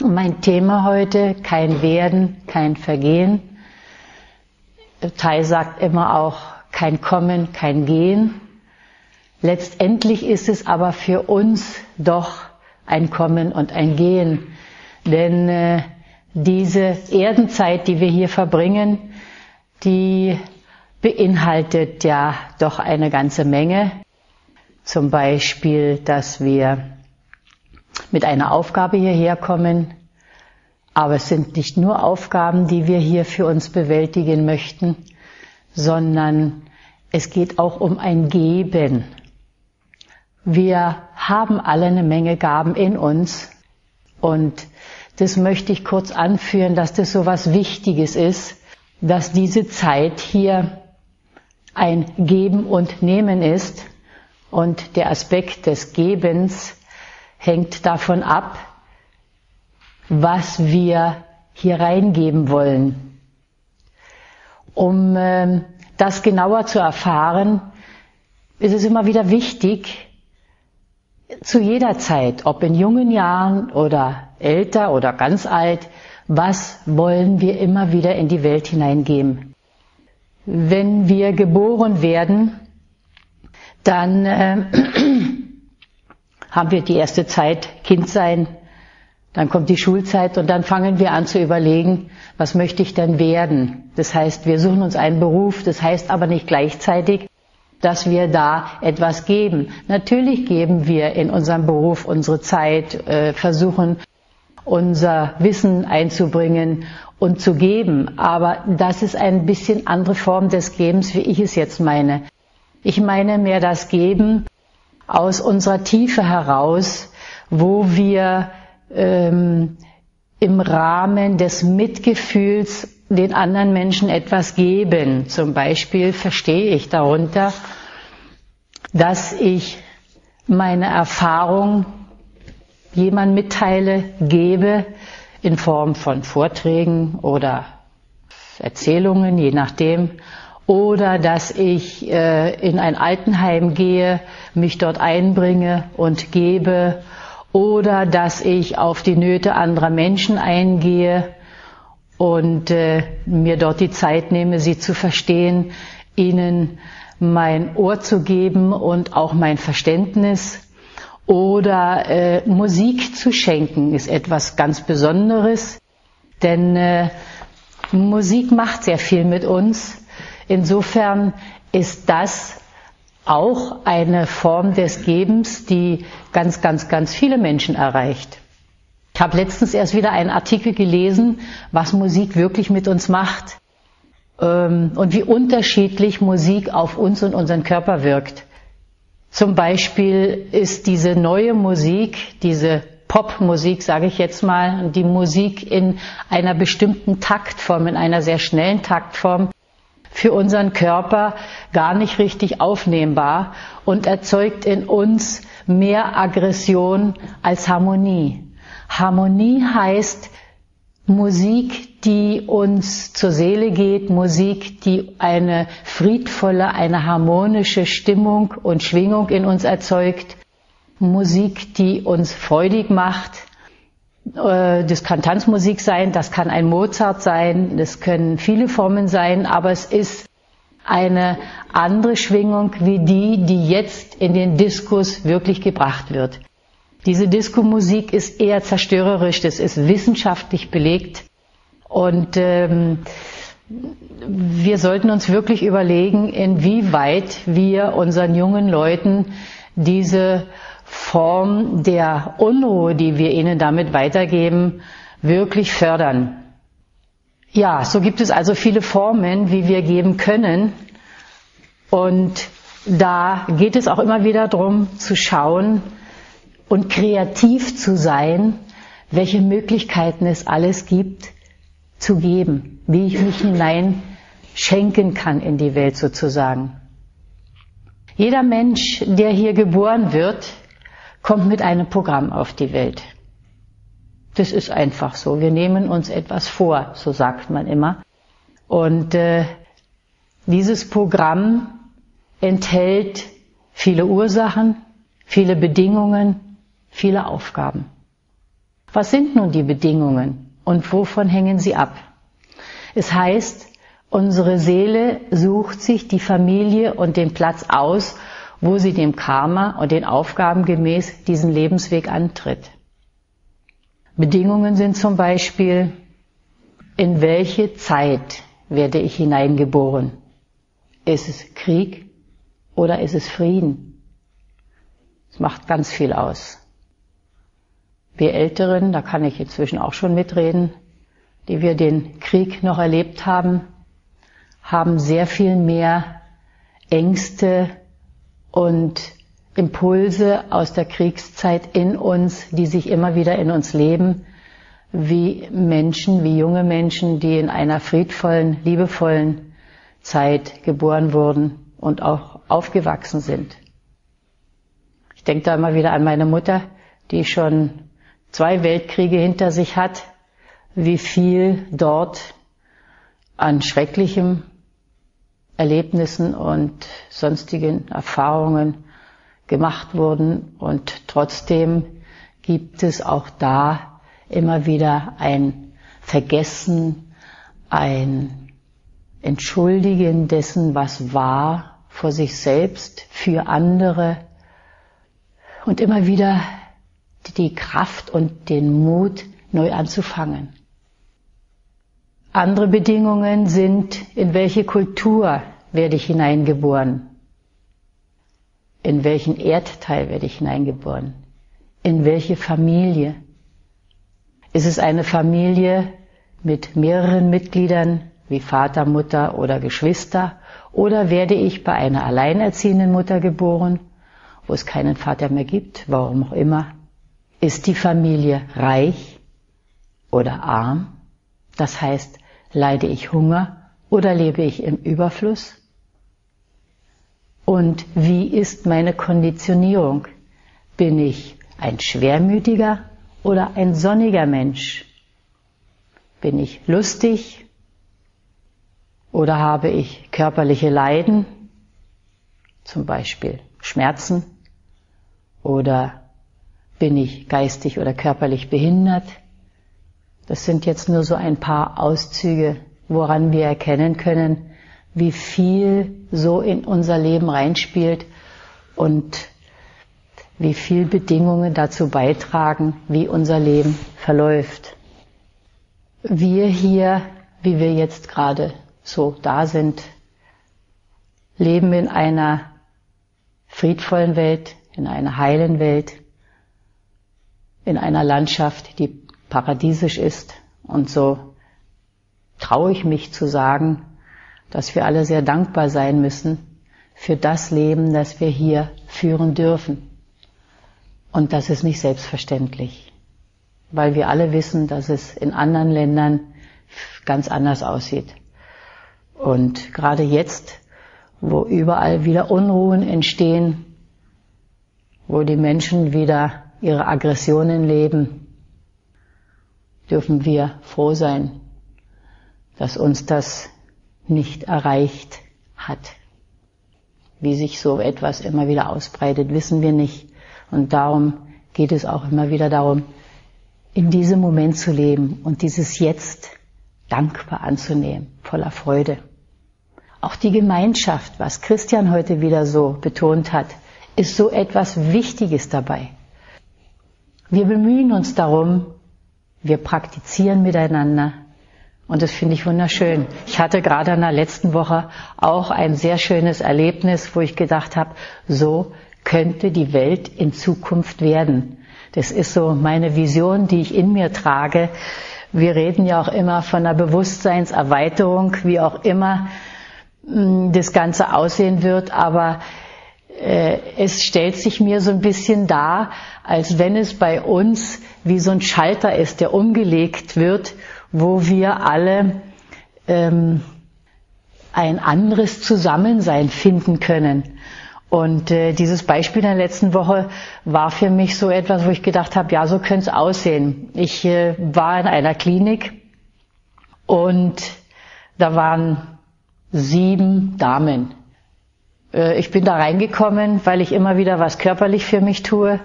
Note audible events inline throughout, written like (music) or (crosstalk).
Mein Thema heute, kein Werden, kein Vergehen. Tai sagt immer auch, kein Kommen, kein Gehen. Letztendlich ist es aber für uns doch ein Kommen und ein Gehen. Denn äh, diese Erdenzeit, die wir hier verbringen, die beinhaltet ja doch eine ganze Menge. Zum Beispiel, dass wir mit einer Aufgabe hierher kommen. Aber es sind nicht nur Aufgaben, die wir hier für uns bewältigen möchten, sondern es geht auch um ein Geben. Wir haben alle eine Menge Gaben in uns und das möchte ich kurz anführen, dass das so was Wichtiges ist, dass diese Zeit hier ein Geben und Nehmen ist und der Aspekt des Gebens hängt davon ab, was wir hier reingeben wollen. Um äh, das genauer zu erfahren, ist es immer wieder wichtig, zu jeder Zeit, ob in jungen Jahren oder älter oder ganz alt, was wollen wir immer wieder in die Welt hineingeben. Wenn wir geboren werden, dann äh, haben wir die erste Zeit Kind sein, dann kommt die Schulzeit und dann fangen wir an zu überlegen, was möchte ich denn werden? Das heißt, wir suchen uns einen Beruf, das heißt aber nicht gleichzeitig, dass wir da etwas geben. Natürlich geben wir in unserem Beruf unsere Zeit, äh, versuchen unser Wissen einzubringen und zu geben. Aber das ist ein bisschen andere Form des Gebens, wie ich es jetzt meine. Ich meine mehr das Geben aus unserer Tiefe heraus, wo wir ähm, im Rahmen des Mitgefühls den anderen Menschen etwas geben. Zum Beispiel verstehe ich darunter, dass ich meine Erfahrung jemand mitteile, gebe in Form von Vorträgen oder Erzählungen, je nachdem, oder dass ich äh, in ein Altenheim gehe, mich dort einbringe und gebe, oder dass ich auf die Nöte anderer Menschen eingehe und äh, mir dort die Zeit nehme, sie zu verstehen, ihnen mein Ohr zu geben und auch mein Verständnis. Oder äh, Musik zu schenken ist etwas ganz Besonderes, denn äh, Musik macht sehr viel mit uns. Insofern ist das auch eine Form des Gebens, die ganz, ganz, ganz viele Menschen erreicht. Ich habe letztens erst wieder einen Artikel gelesen, was Musik wirklich mit uns macht ähm, und wie unterschiedlich Musik auf uns und unseren Körper wirkt. Zum Beispiel ist diese neue Musik, diese Popmusik, sage ich jetzt mal, die Musik in einer bestimmten Taktform, in einer sehr schnellen Taktform, für unseren Körper gar nicht richtig aufnehmbar und erzeugt in uns mehr Aggression als Harmonie. Harmonie heißt Musik, die uns zur Seele geht, Musik, die eine friedvolle, eine harmonische Stimmung und Schwingung in uns erzeugt, Musik, die uns freudig macht. Äh, das kann Tanzmusik sein, das kann ein Mozart sein, das können viele Formen sein, aber es ist eine andere Schwingung wie die, die jetzt in den Diskus wirklich gebracht wird. Diese Disco-Musik ist eher zerstörerisch, das ist wissenschaftlich belegt und ähm, wir sollten uns wirklich überlegen, inwieweit wir unseren jungen Leuten diese Form der Unruhe, die wir ihnen damit weitergeben, wirklich fördern. Ja, so gibt es also viele Formen, wie wir geben können. Und da geht es auch immer wieder darum zu schauen und kreativ zu sein, welche Möglichkeiten es alles gibt zu geben, wie ich mich hinein schenken kann in die Welt sozusagen. Jeder Mensch, der hier geboren wird, kommt mit einem Programm auf die Welt. Das ist einfach so. Wir nehmen uns etwas vor, so sagt man immer. Und äh, dieses Programm enthält viele Ursachen, viele Bedingungen, viele Aufgaben. Was sind nun die Bedingungen und wovon hängen sie ab? Es heißt, unsere Seele sucht sich die Familie und den Platz aus, wo sie dem Karma und den Aufgaben gemäß diesen Lebensweg antritt. Bedingungen sind zum Beispiel, in welche Zeit werde ich hineingeboren? Ist es Krieg oder ist es Frieden? Das macht ganz viel aus. Wir Älteren, da kann ich inzwischen auch schon mitreden, die wir den Krieg noch erlebt haben, haben sehr viel mehr Ängste und Impulse aus der Kriegszeit in uns, die sich immer wieder in uns leben, wie Menschen, wie junge Menschen, die in einer friedvollen, liebevollen Zeit geboren wurden und auch aufgewachsen sind. Ich denke da immer wieder an meine Mutter, die schon zwei Weltkriege hinter sich hat, wie viel dort an schrecklichem Erlebnissen und sonstigen Erfahrungen gemacht wurden und trotzdem gibt es auch da immer wieder ein Vergessen, ein Entschuldigen dessen, was war, vor sich selbst, für andere und immer wieder die Kraft und den Mut, neu anzufangen. Andere Bedingungen sind, in welche Kultur werde ich hineingeboren? In welchen Erdteil werde ich hineingeboren? In welche Familie? Ist es eine Familie mit mehreren Mitgliedern wie Vater, Mutter oder Geschwister? Oder werde ich bei einer alleinerziehenden Mutter geboren, wo es keinen Vater mehr gibt, warum auch immer? Ist die Familie reich oder arm? Das heißt, leide ich Hunger oder lebe ich im Überfluss? Und wie ist meine Konditionierung? Bin ich ein schwermütiger oder ein sonniger Mensch? Bin ich lustig oder habe ich körperliche Leiden, zum Beispiel Schmerzen? Oder bin ich geistig oder körperlich behindert? Das sind jetzt nur so ein paar Auszüge, woran wir erkennen können, wie viel so in unser Leben reinspielt und wie viel Bedingungen dazu beitragen, wie unser Leben verläuft. Wir hier, wie wir jetzt gerade so da sind, leben in einer friedvollen Welt, in einer heilen Welt, in einer Landschaft, die paradiesisch ist. Und so traue ich mich zu sagen, dass wir alle sehr dankbar sein müssen für das Leben, das wir hier führen dürfen. Und das ist nicht selbstverständlich, weil wir alle wissen, dass es in anderen Ländern ganz anders aussieht. Und gerade jetzt, wo überall wieder Unruhen entstehen, wo die Menschen wieder ihre Aggressionen leben, dürfen wir froh sein, dass uns das nicht erreicht hat. Wie sich so etwas immer wieder ausbreitet, wissen wir nicht. Und darum geht es auch immer wieder darum, in diesem Moment zu leben und dieses Jetzt dankbar anzunehmen, voller Freude. Auch die Gemeinschaft, was Christian heute wieder so betont hat, ist so etwas Wichtiges dabei. Wir bemühen uns darum, wir praktizieren miteinander, und das finde ich wunderschön. Ich hatte gerade in der letzten Woche auch ein sehr schönes Erlebnis, wo ich gedacht habe, so könnte die Welt in Zukunft werden. Das ist so meine Vision, die ich in mir trage. Wir reden ja auch immer von einer Bewusstseinserweiterung, wie auch immer hm, das Ganze aussehen wird, aber äh, es stellt sich mir so ein bisschen dar, als wenn es bei uns wie so ein Schalter ist, der umgelegt wird wo wir alle ähm, ein anderes Zusammensein finden können. Und äh, dieses Beispiel in der letzten Woche war für mich so etwas, wo ich gedacht habe, ja, so könnte es aussehen. Ich äh, war in einer Klinik und da waren sieben Damen. Äh, ich bin da reingekommen, weil ich immer wieder was körperlich für mich tue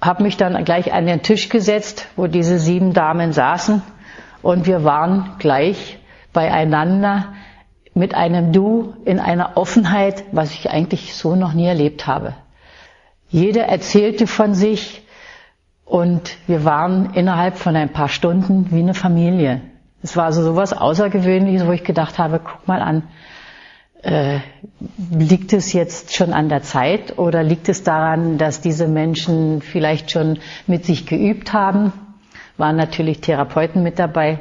habe mich dann gleich an den Tisch gesetzt, wo diese sieben Damen saßen und wir waren gleich beieinander mit einem Du in einer Offenheit, was ich eigentlich so noch nie erlebt habe. Jeder erzählte von sich und wir waren innerhalb von ein paar Stunden wie eine Familie. Es war also sowas Außergewöhnliches, wo ich gedacht habe, guck mal an, äh, liegt es jetzt schon an der Zeit oder liegt es daran, dass diese Menschen vielleicht schon mit sich geübt haben? Waren natürlich Therapeuten mit dabei.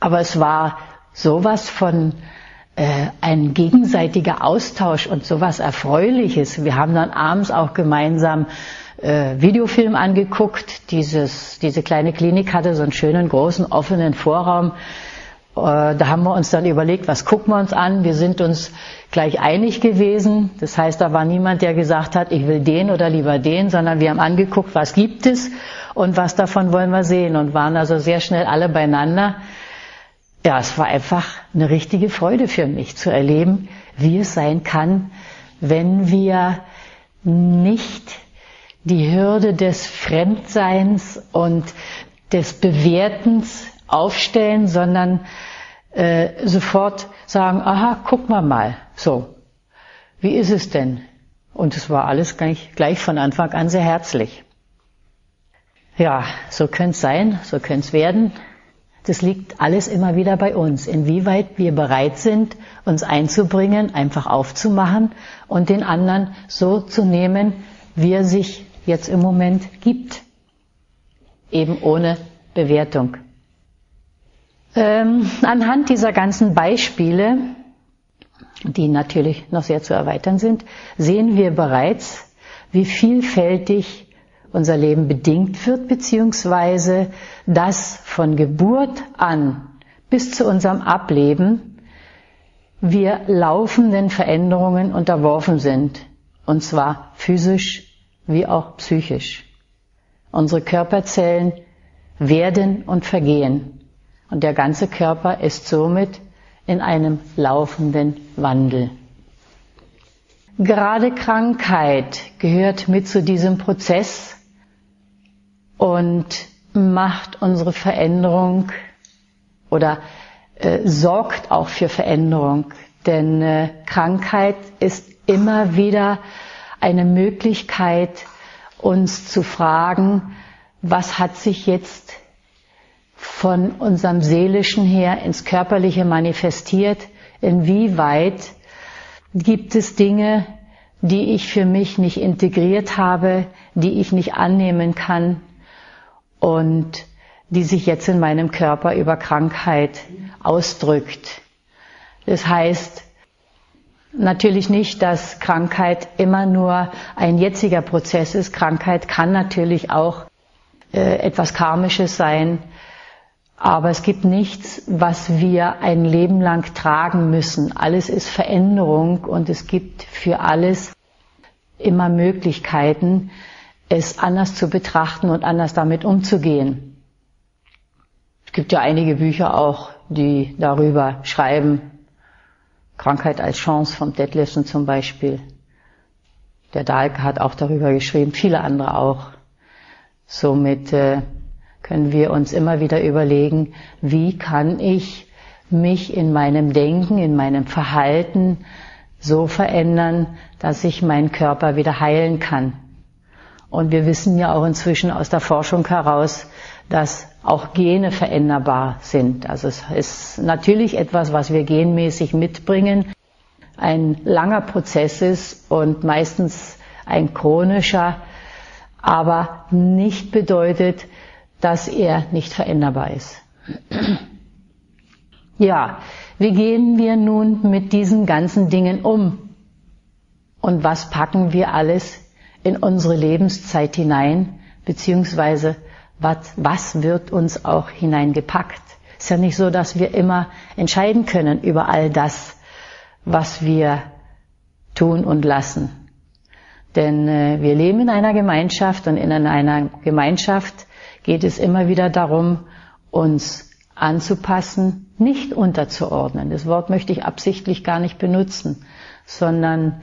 Aber es war sowas von äh, ein gegenseitiger Austausch und sowas Erfreuliches. Wir haben dann abends auch gemeinsam äh, Videofilm angeguckt. Dieses, diese kleine Klinik hatte so einen schönen großen offenen Vorraum. Äh, da haben wir uns dann überlegt, was gucken wir uns an. Wir sind uns gleich einig gewesen. Das heißt, da war niemand, der gesagt hat, ich will den oder lieber den, sondern wir haben angeguckt, was gibt es und was davon wollen wir sehen und waren also sehr schnell alle beieinander. Ja, es war einfach eine richtige Freude für mich zu erleben, wie es sein kann, wenn wir nicht die Hürde des Fremdseins und des Bewertens aufstellen, sondern äh, sofort sagen, aha, guck mal mal, so, wie ist es denn? Und es war alles gleich, gleich von Anfang an sehr herzlich. Ja, so könnte es sein, so könnte es werden. Das liegt alles immer wieder bei uns, inwieweit wir bereit sind, uns einzubringen, einfach aufzumachen und den anderen so zu nehmen, wie er sich jetzt im Moment gibt. Eben ohne Bewertung. Ähm, anhand dieser ganzen Beispiele, die natürlich noch sehr zu erweitern sind, sehen wir bereits, wie vielfältig unser Leben bedingt wird, beziehungsweise dass von Geburt an bis zu unserem Ableben wir laufenden Veränderungen unterworfen sind, und zwar physisch wie auch psychisch. Unsere Körperzellen werden und vergehen, und der ganze Körper ist somit in einem laufenden Wandel. Gerade Krankheit gehört mit zu diesem Prozess, und macht unsere Veränderung oder äh, sorgt auch für Veränderung. Denn äh, Krankheit ist immer wieder eine Möglichkeit, uns zu fragen, was hat sich jetzt von unserem seelischen her ins körperliche manifestiert? Inwieweit gibt es Dinge, die ich für mich nicht integriert habe, die ich nicht annehmen kann, und die sich jetzt in meinem Körper über Krankheit ausdrückt. Das heißt natürlich nicht, dass Krankheit immer nur ein jetziger Prozess ist. Krankheit kann natürlich auch äh, etwas Karmisches sein, aber es gibt nichts, was wir ein Leben lang tragen müssen. Alles ist Veränderung und es gibt für alles immer Möglichkeiten, es anders zu betrachten und anders damit umzugehen. Es gibt ja einige Bücher auch, die darüber schreiben. Krankheit als Chance vom Detlefsen zum Beispiel. Der Dahlke hat auch darüber geschrieben, viele andere auch. Somit äh, können wir uns immer wieder überlegen, wie kann ich mich in meinem Denken, in meinem Verhalten so verändern, dass ich meinen Körper wieder heilen kann. Und wir wissen ja auch inzwischen aus der Forschung heraus, dass auch Gene veränderbar sind. Also es ist natürlich etwas, was wir genmäßig mitbringen, ein langer Prozess ist und meistens ein chronischer, aber nicht bedeutet, dass er nicht veränderbar ist. Ja, wie gehen wir nun mit diesen ganzen Dingen um? Und was packen wir alles in unsere Lebenszeit hinein, beziehungsweise was, was wird uns auch hineingepackt. Es ist ja nicht so, dass wir immer entscheiden können über all das, was wir tun und lassen. Denn äh, wir leben in einer Gemeinschaft und in einer Gemeinschaft geht es immer wieder darum, uns anzupassen, nicht unterzuordnen. Das Wort möchte ich absichtlich gar nicht benutzen, sondern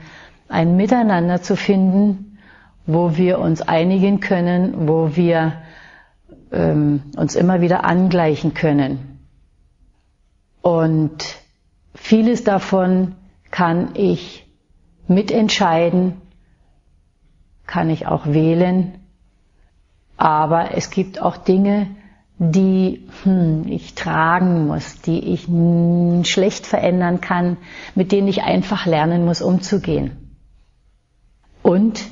ein Miteinander zu finden, wo wir uns einigen können, wo wir ähm, uns immer wieder angleichen können. Und vieles davon kann ich mitentscheiden, kann ich auch wählen, aber es gibt auch Dinge, die hm, ich tragen muss, die ich schlecht verändern kann, mit denen ich einfach lernen muss, umzugehen. Und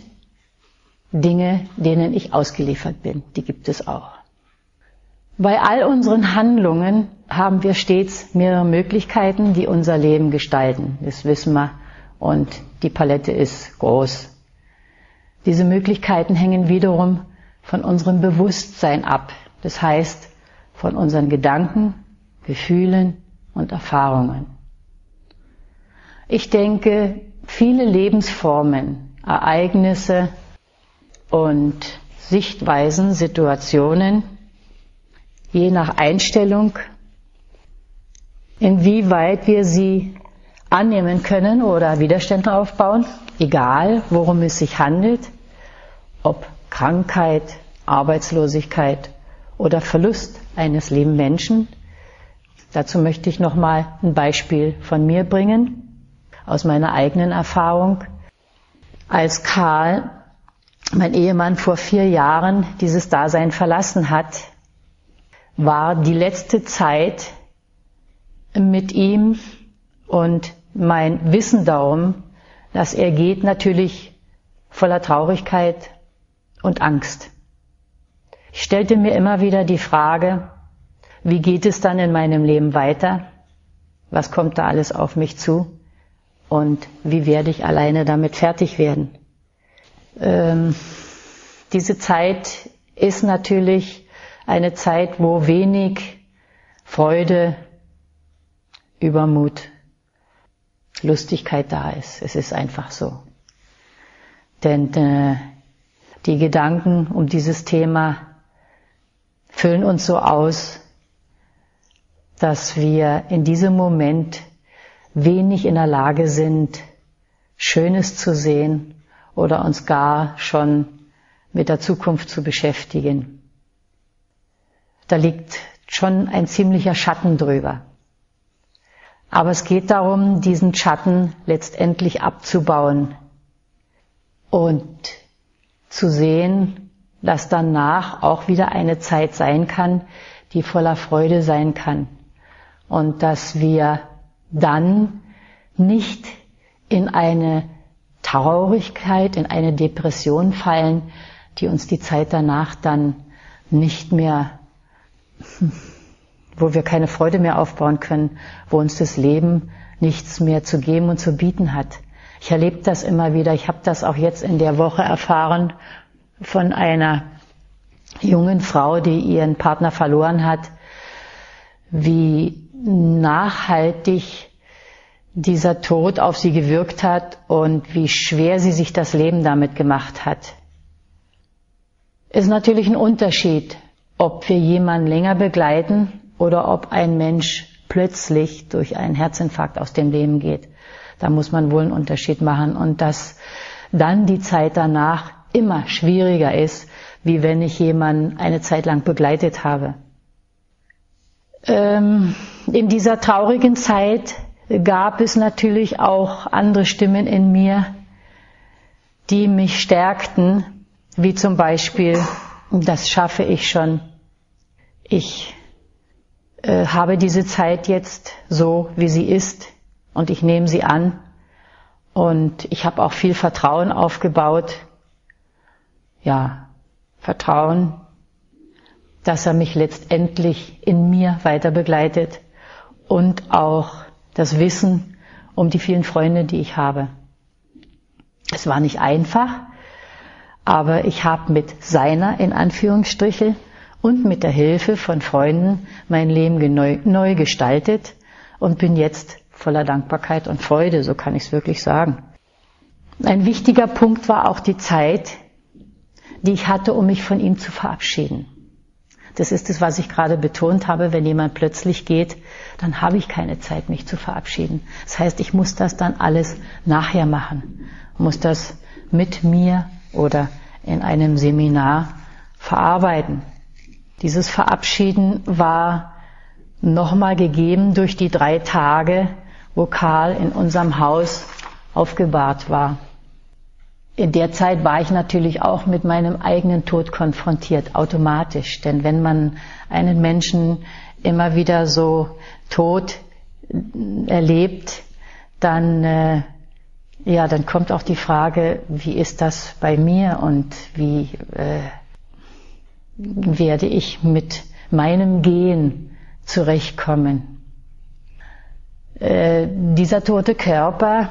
Dinge, denen ich ausgeliefert bin, die gibt es auch. Bei all unseren Handlungen haben wir stets mehrere Möglichkeiten, die unser Leben gestalten. Das wissen wir. Und die Palette ist groß. Diese Möglichkeiten hängen wiederum von unserem Bewusstsein ab. Das heißt, von unseren Gedanken, Gefühlen und Erfahrungen. Ich denke, viele Lebensformen, Ereignisse und Sichtweisen, Situationen, je nach Einstellung, inwieweit wir sie annehmen können oder Widerstände aufbauen, egal worum es sich handelt, ob Krankheit, Arbeitslosigkeit oder Verlust eines lieben Menschen. Dazu möchte ich nochmal ein Beispiel von mir bringen, aus meiner eigenen Erfahrung. Als Karl, mein Ehemann, vor vier Jahren dieses Dasein verlassen hat, war die letzte Zeit mit ihm und mein Wissen darum, dass er geht, natürlich voller Traurigkeit und Angst. Ich stellte mir immer wieder die Frage, wie geht es dann in meinem Leben weiter? Was kommt da alles auf mich zu? Und wie werde ich alleine damit fertig werden? Ähm, diese Zeit ist natürlich eine Zeit, wo wenig Freude, Übermut, Lustigkeit da ist. Es ist einfach so. Denn äh, die Gedanken um dieses Thema füllen uns so aus, dass wir in diesem Moment wenig in der Lage sind, Schönes zu sehen oder uns gar schon mit der Zukunft zu beschäftigen da liegt schon ein ziemlicher Schatten drüber. Aber es geht darum, diesen Schatten letztendlich abzubauen und zu sehen, dass danach auch wieder eine Zeit sein kann, die voller Freude sein kann. Und dass wir dann nicht in eine Traurigkeit, in eine Depression fallen, die uns die Zeit danach dann nicht mehr (laughs) wo wir keine Freude mehr aufbauen können, wo uns das Leben nichts mehr zu geben und zu bieten hat. Ich erlebe das immer wieder. Ich habe das auch jetzt in der Woche erfahren von einer jungen Frau, die ihren Partner verloren hat, wie nachhaltig dieser Tod auf sie gewirkt hat und wie schwer sie sich das Leben damit gemacht hat. Ist natürlich ein Unterschied, ob wir jemanden länger begleiten oder ob ein Mensch plötzlich durch einen Herzinfarkt aus dem Leben geht. Da muss man wohl einen Unterschied machen und dass dann die Zeit danach immer schwieriger ist, wie wenn ich jemanden eine Zeit lang begleitet habe. Ähm, in dieser traurigen Zeit gab es natürlich auch andere Stimmen in mir, die mich stärkten, wie zum Beispiel das schaffe ich schon. Ich äh, habe diese Zeit jetzt so, wie sie ist und ich nehme sie an. Und ich habe auch viel Vertrauen aufgebaut. Ja, Vertrauen, dass er mich letztendlich in mir weiter begleitet und auch das Wissen um die vielen Freunde, die ich habe. Es war nicht einfach, aber ich habe mit seiner, in Anführungsstriche, und mit der Hilfe von Freunden mein Leben neu, gestaltet und bin jetzt voller Dankbarkeit und Freude, so kann ich es wirklich sagen. Ein wichtiger Punkt war auch die Zeit, die ich hatte, um mich von ihm zu verabschieden. Das ist es, was ich gerade betont habe. Wenn jemand plötzlich geht, dann habe ich keine Zeit, mich zu verabschieden. Das heißt, ich muss das dann alles nachher machen. muss das mit mir oder in einem Seminar verarbeiten. Dieses Verabschieden war nochmal gegeben durch die drei Tage, wo Karl in unserem Haus aufgebahrt war. In der Zeit war ich natürlich auch mit meinem eigenen Tod konfrontiert, automatisch. Denn wenn man einen Menschen immer wieder so tot erlebt, dann, äh, ja, dann kommt auch die Frage, wie ist das bei mir und wie äh, werde ich mit meinem Gehen zurechtkommen. Äh, dieser tote Körper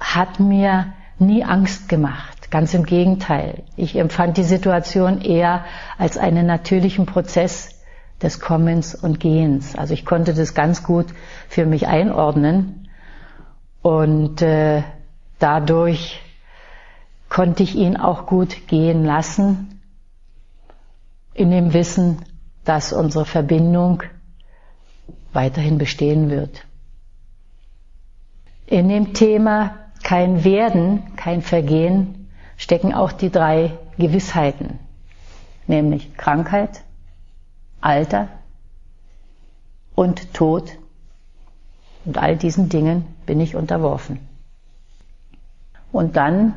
hat mir nie Angst gemacht. Ganz im Gegenteil. Ich empfand die Situation eher als einen natürlichen Prozess des Kommens und Gehens. Also ich konnte das ganz gut für mich einordnen und äh, dadurch konnte ich ihn auch gut gehen lassen in dem Wissen, dass unsere Verbindung weiterhin bestehen wird. In dem Thema kein Werden, kein Vergehen stecken auch die drei Gewissheiten, nämlich Krankheit, Alter und Tod. Und all diesen Dingen bin ich unterworfen. Und dann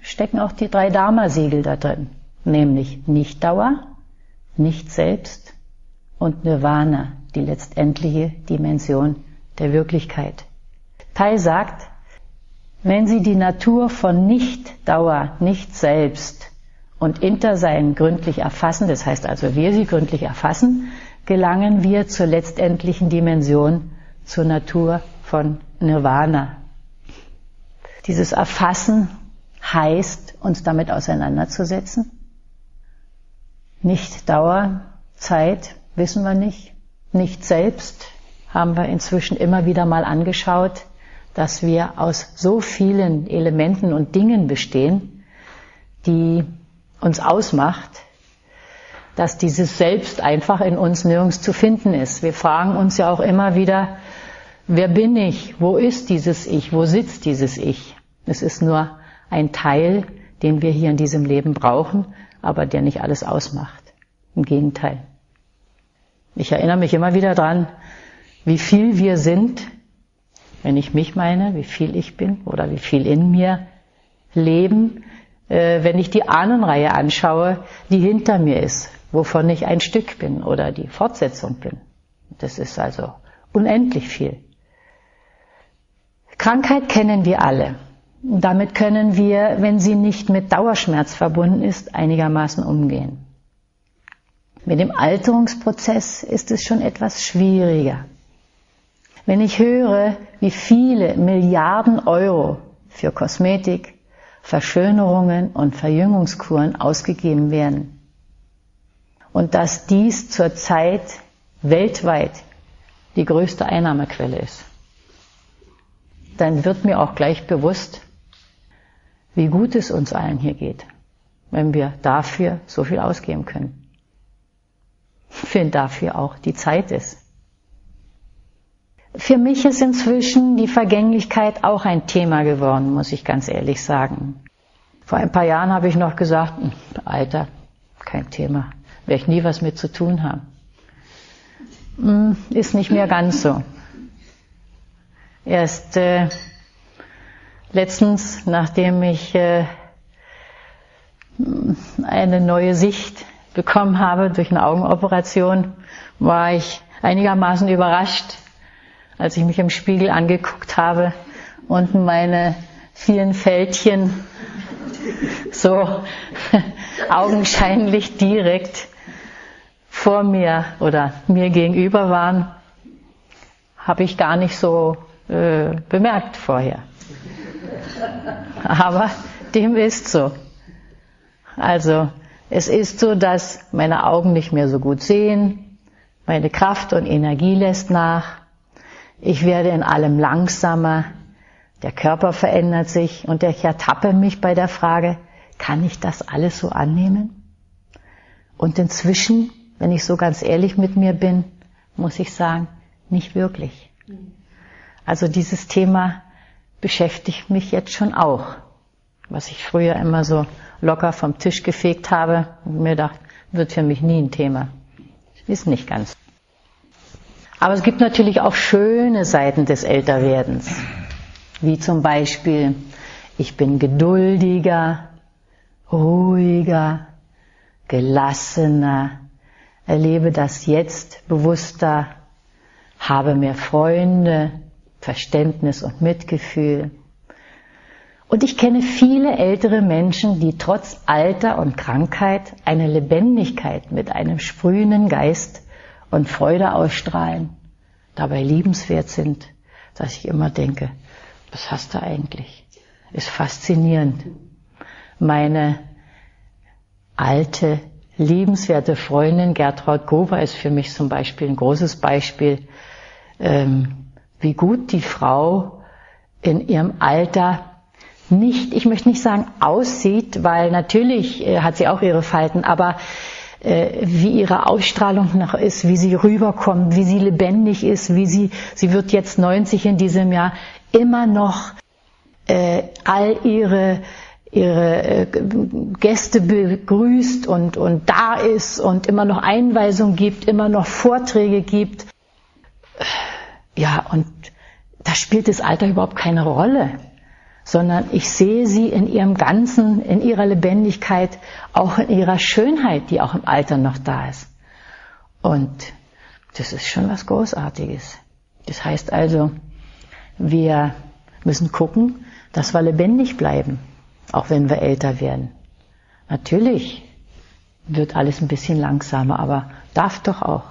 stecken auch die drei Dharma-Siegel da drin, nämlich Nichtdauer, nicht selbst und Nirvana, die letztendliche Dimension der Wirklichkeit. Tai sagt, wenn Sie die Natur von Nichtdauer, nicht selbst und Intersein gründlich erfassen, das heißt also wir sie gründlich erfassen, gelangen wir zur letztendlichen Dimension, zur Natur von Nirvana. Dieses Erfassen heißt, uns damit auseinanderzusetzen. Nicht Dauer, Zeit, wissen wir nicht. Nicht selbst, haben wir inzwischen immer wieder mal angeschaut dass wir aus so vielen Elementen und Dingen bestehen, die uns ausmacht, dass dieses Selbst einfach in uns nirgends zu finden ist. Wir fragen uns ja auch immer wieder, wer bin ich? Wo ist dieses Ich? Wo sitzt dieses Ich? Es ist nur ein Teil, den wir hier in diesem Leben brauchen, aber der nicht alles ausmacht. Im Gegenteil. Ich erinnere mich immer wieder dran, wie viel wir sind, wenn ich mich meine, wie viel ich bin oder wie viel in mir leben, äh, wenn ich die Ahnenreihe anschaue, die hinter mir ist, wovon ich ein Stück bin oder die Fortsetzung bin. Das ist also unendlich viel. Krankheit kennen wir alle. Damit können wir, wenn sie nicht mit Dauerschmerz verbunden ist, einigermaßen umgehen. Mit dem Alterungsprozess ist es schon etwas schwieriger. Wenn ich höre, wie viele Milliarden Euro für Kosmetik, Verschönerungen und Verjüngungskuren ausgegeben werden und dass dies zurzeit weltweit die größte Einnahmequelle ist, dann wird mir auch gleich bewusst, wie gut es uns allen hier geht, wenn wir dafür so viel ausgeben können. Wenn dafür auch die Zeit ist. Für mich ist inzwischen die Vergänglichkeit auch ein Thema geworden, muss ich ganz ehrlich sagen. Vor ein paar Jahren habe ich noch gesagt, hm, Alter, kein Thema, werde ich nie was mit zu tun haben. Hm, ist nicht mehr ganz so. Erst äh, letztens, nachdem ich äh, eine neue Sicht bekommen habe durch eine Augenoperation, war ich einigermaßen überrascht, als ich mich im Spiegel angeguckt habe und meine vielen Fältchen so (laughs) augenscheinlich direkt vor mir oder mir gegenüber waren, habe ich gar nicht so äh, bemerkt vorher. Aber dem ist so. Also es ist so, dass meine Augen nicht mehr so gut sehen, meine Kraft und Energie lässt nach, ich werde in allem langsamer, der Körper verändert sich und ich ertappe mich bei der Frage, kann ich das alles so annehmen? Und inzwischen, wenn ich so ganz ehrlich mit mir bin, muss ich sagen, nicht wirklich. Also dieses Thema beschäftigt mich jetzt schon auch. was ich früher immer so locker vom Tisch gefegt habe, und mir gedacht, wird für mich nie ein Thema. Ist nicht ganz. Aber es gibt natürlich auch schöne Seiten des Älterwerdens, wie zum Beispiel, ich bin geduldiger, ruhiger, gelassener, erlebe das jetzt bewusster, habe mehr Freunde, Verständnis und Mitgefühl. Und ich kenne viele ältere Menschen, die trotz Alter und Krankheit eine Lebendigkeit mit einem sprühenden Geist und Freude ausstrahlen, dabei liebenswert sind, dass ich immer denke, was hast du eigentlich? Ist faszinierend. Meine alte, liebenswerte Freundin Gertraud Gober ist für mich zum Beispiel ein großes Beispiel, ähm, wie gut die Frau in ihrem Alter nicht, ich möchte nicht sagen aussieht, weil natürlich äh, hat sie auch ihre Falten, aber wie ihre Ausstrahlung noch ist, wie sie rüberkommt, wie sie lebendig ist, wie sie, sie wird jetzt 90 in diesem Jahr, immer noch äh, all ihre ihre äh, Gäste begrüßt und, und da ist und immer noch Einweisungen gibt, immer noch Vorträge gibt. Ja, und da spielt das Alter überhaupt keine Rolle, sondern ich sehe sie in ihrem Ganzen, in ihrer Lebendigkeit, auch in ihrer Schönheit, die auch im Alter noch da ist. Und das ist schon was Großartiges. Das heißt also, wir müssen gucken, dass wir lebendig bleiben, auch wenn wir älter werden. Natürlich wird alles ein bisschen langsamer, aber darf doch auch.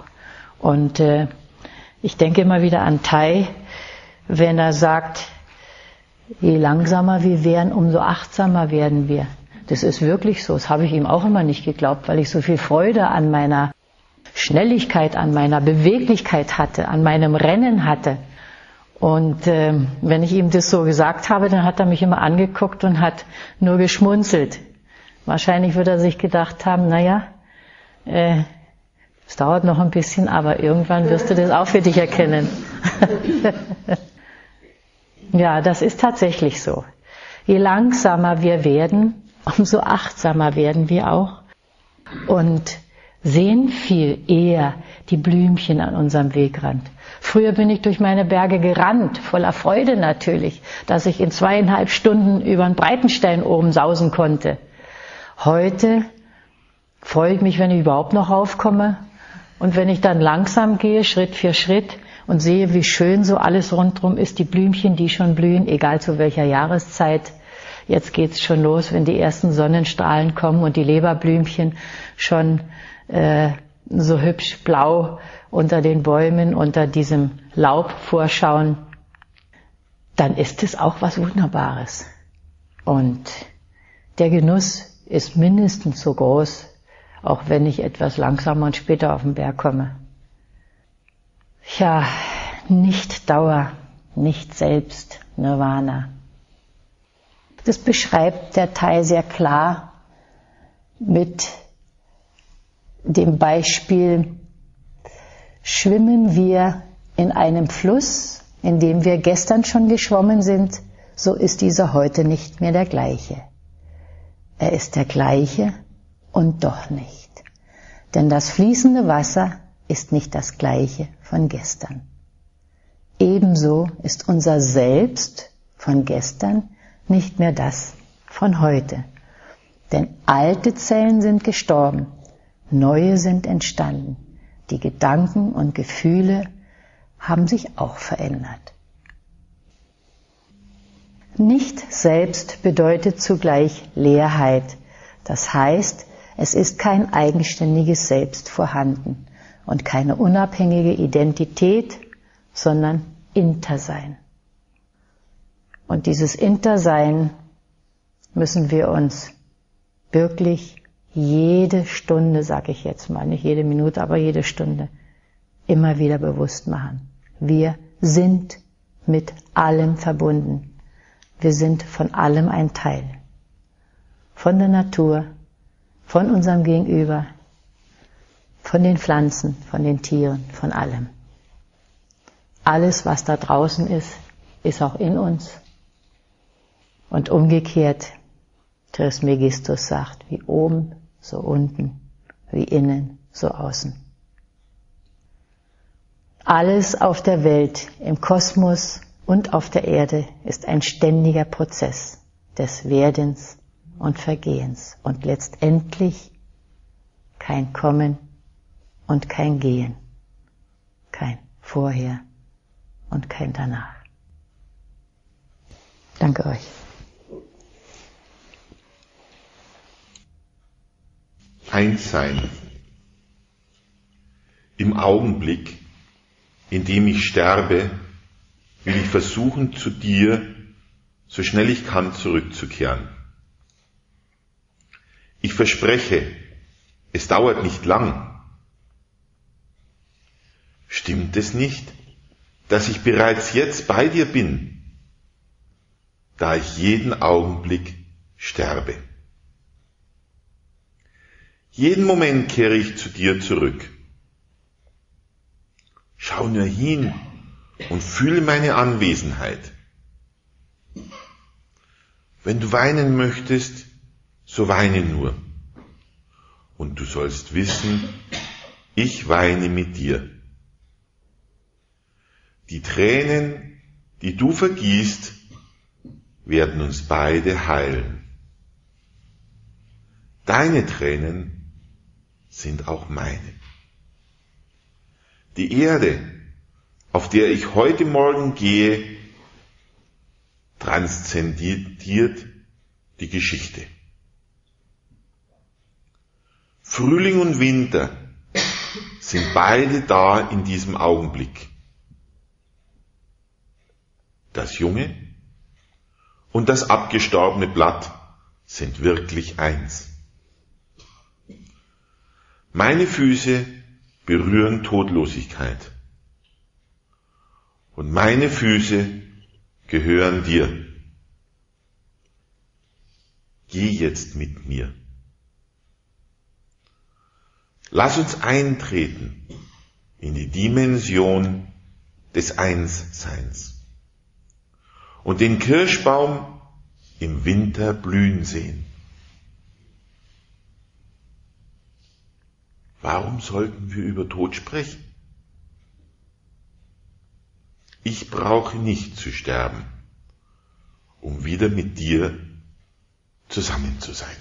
Und äh, ich denke immer wieder an Tai, wenn er sagt, je langsamer wir werden, umso achtsamer werden wir. Das ist wirklich so. Das habe ich ihm auch immer nicht geglaubt, weil ich so viel Freude an meiner Schnelligkeit, an meiner Beweglichkeit hatte, an meinem Rennen hatte. Und äh, wenn ich ihm das so gesagt habe, dann hat er mich immer angeguckt und hat nur geschmunzelt. Wahrscheinlich wird er sich gedacht haben, naja, äh, es dauert noch ein bisschen, aber irgendwann wirst du das auch für dich erkennen. (laughs) ja, das ist tatsächlich so. Je langsamer wir werden, umso achtsamer werden wir auch und sehen viel eher die Blümchen an unserem Wegrand. Früher bin ich durch meine Berge gerannt, voller Freude natürlich, dass ich in zweieinhalb Stunden über einen Breitenstein oben sausen konnte. Heute freue ich mich, wenn ich überhaupt noch raufkomme. Und wenn ich dann langsam gehe, Schritt für Schritt, und sehe, wie schön so alles rundherum ist, die Blümchen, die schon blühen, egal zu welcher Jahreszeit. Jetzt geht's schon los, wenn die ersten Sonnenstrahlen kommen und die Leberblümchen schon äh, so hübsch blau unter den Bäumen, unter diesem Laub vorschauen, dann ist es auch was Wunderbares. Und der Genuss ist mindestens so groß, auch wenn ich etwas langsamer und später auf den Berg komme. Ja, nicht Dauer, nicht selbst, Nirvana. Das beschreibt der Teil sehr klar mit dem Beispiel, schwimmen wir in einem Fluss, in dem wir gestern schon geschwommen sind, so ist dieser heute nicht mehr der gleiche. Er ist der gleiche und doch nicht. Denn das fließende Wasser ist nicht das gleiche von gestern. Ebenso ist unser Selbst von gestern nicht mehr das von heute. Denn alte Zellen sind gestorben, neue sind entstanden. Die Gedanken und Gefühle haben sich auch verändert. Nicht selbst bedeutet zugleich Leerheit. Das heißt, es ist kein eigenständiges Selbst vorhanden und keine unabhängige Identität, sondern Intersein. Und dieses Intersein müssen wir uns wirklich jede Stunde, sage ich jetzt mal, nicht jede Minute, aber jede Stunde, immer wieder bewusst machen. Wir sind mit allem verbunden. Wir sind von allem ein Teil. Von der Natur, von unserem Gegenüber, von den Pflanzen, von den Tieren, von allem. Alles, was da draußen ist, ist auch in uns. Und umgekehrt, Trismegistus sagt, wie oben, so unten, wie innen, so außen. Alles auf der Welt, im Kosmos und auf der Erde ist ein ständiger Prozess des Werdens und Vergehens und letztendlich kein Kommen und kein Gehen, kein Vorher und kein Danach. Danke euch. Eins sein. Im Augenblick, in dem ich sterbe, will ich versuchen, zu dir so schnell ich kann zurückzukehren. Ich verspreche, es dauert nicht lang. Stimmt es nicht, dass ich bereits jetzt bei dir bin, da ich jeden Augenblick sterbe? Jeden Moment kehre ich zu dir zurück. Schau nur hin und fühle meine Anwesenheit. Wenn du weinen möchtest, so weine nur. Und du sollst wissen, ich weine mit dir. Die Tränen, die du vergießt, werden uns beide heilen. Deine Tränen sind auch meine. Die Erde, auf der ich heute Morgen gehe, transzendiert die Geschichte. Frühling und Winter sind beide da in diesem Augenblick. Das junge und das abgestorbene Blatt sind wirklich eins. Meine Füße berühren Todlosigkeit. Und meine Füße gehören dir. Geh jetzt mit mir. Lass uns eintreten in die Dimension des Einsseins und den Kirschbaum im Winter blühen sehen. Warum sollten wir über Tod sprechen? Ich brauche nicht zu sterben, um wieder mit dir zusammen zu sein.